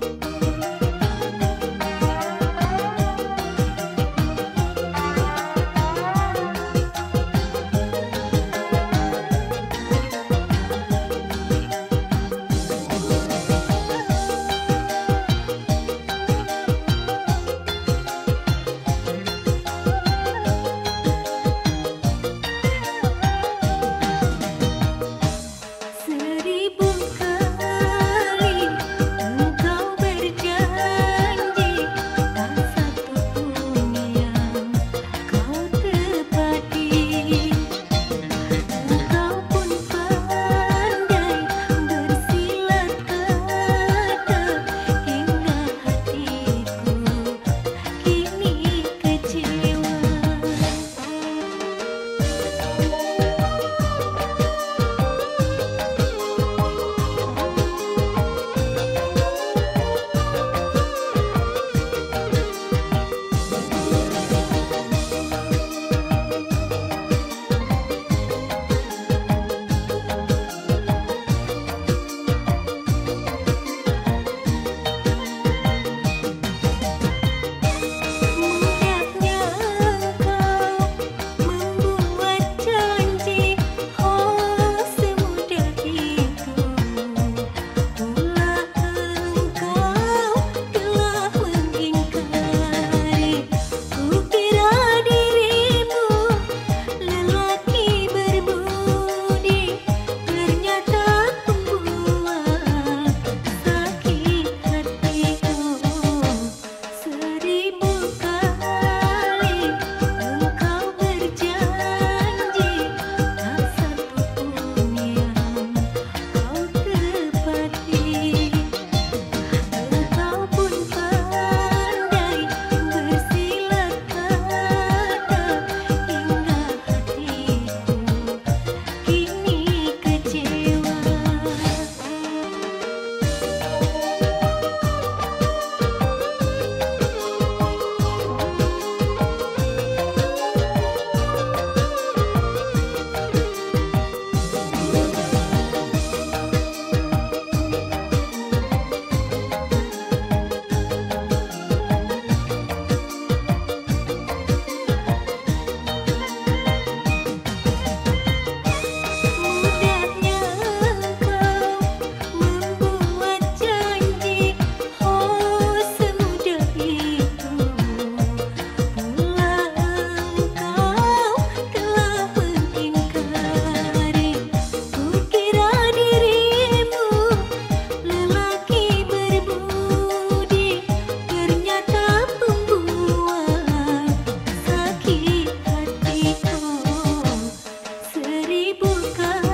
Bye. Bukan